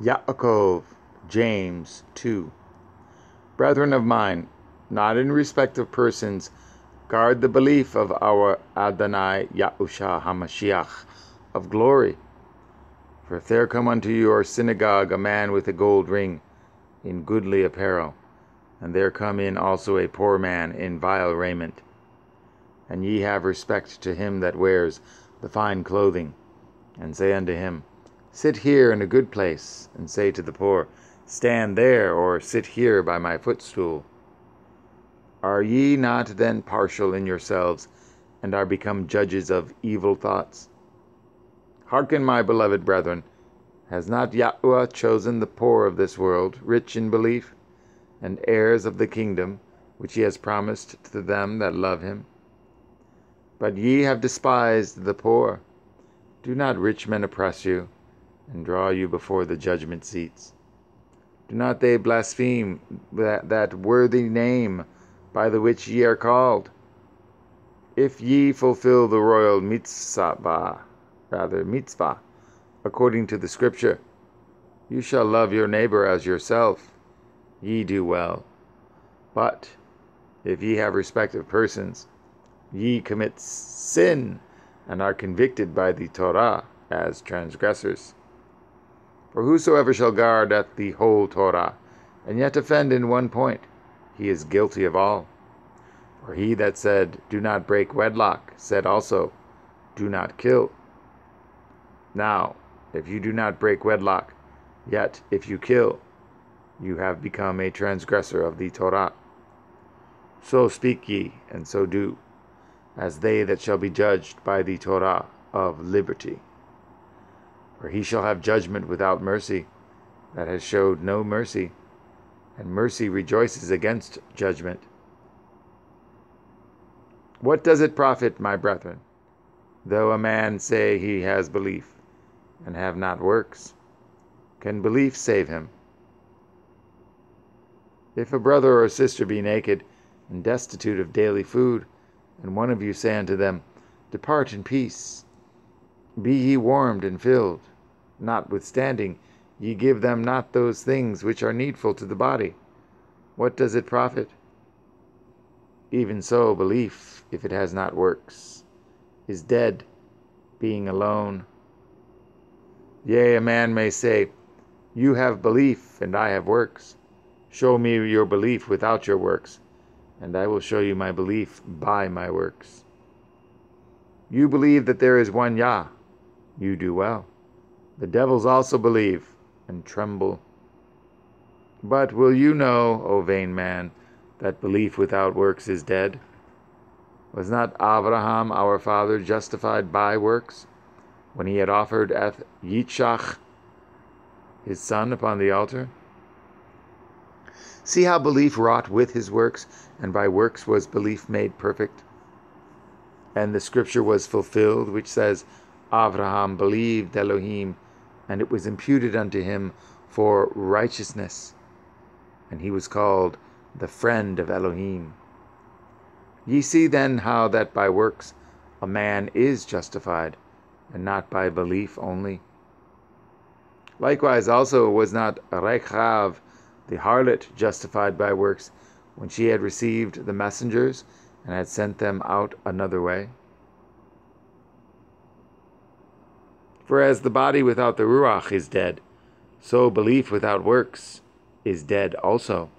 Yaakov, James 2. Brethren of mine, not in respect of persons, guard the belief of our Adonai Yahusha HaMashiach of glory. For if there come unto your synagogue a man with a gold ring, in goodly apparel, and there come in also a poor man in vile raiment, and ye have respect to him that wears the fine clothing, and say unto him, Sit here in a good place, and say to the poor, Stand there, or sit here by my footstool. Are ye not then partial in yourselves, and are become judges of evil thoughts? Hearken, my beloved brethren, has not Yahweh chosen the poor of this world, rich in belief, and heirs of the kingdom which he has promised to them that love him? But ye have despised the poor. Do not rich men oppress you? And draw you before the judgment seats. Do not they blaspheme that, that worthy name by the which ye are called? If ye fulfill the royal mitzvah, rather mitzvah, according to the scripture, you shall love your neighbor as yourself. Ye do well. But if ye have respect of persons, ye commit sin and are convicted by the Torah as transgressors. For whosoever shall guard at the whole Torah, and yet offend in one point, he is guilty of all. For he that said, Do not break wedlock, said also, Do not kill. Now, if you do not break wedlock, yet if you kill, you have become a transgressor of the Torah. So speak ye, and so do, as they that shall be judged by the Torah of liberty for he shall have judgment without mercy, that has showed no mercy, and mercy rejoices against judgment. What does it profit, my brethren, though a man say he has belief, and have not works? Can belief save him? If a brother or sister be naked, and destitute of daily food, and one of you say unto them, Depart in peace, be ye warmed and filled, notwithstanding ye give them not those things which are needful to the body. What does it profit? Even so, belief, if it has not works, is dead, being alone. Yea, a man may say, You have belief, and I have works. Show me your belief without your works, and I will show you my belief by my works. You believe that there is one Yah you do well. The devils also believe and tremble. But will you know, O vain man, that belief without works is dead? Was not Abraham our father justified by works when he had offered Eth Yitzchak, his son, upon the altar? See how belief wrought with his works, and by works was belief made perfect. And the scripture was fulfilled, which says, Abraham believed Elohim, and it was imputed unto him for righteousness, and he was called the friend of Elohim. Ye see then how that by works a man is justified, and not by belief only. Likewise also was not Rechav, the harlot, justified by works when she had received the messengers and had sent them out another way. For as the body without the Ruach is dead, so belief without works is dead also.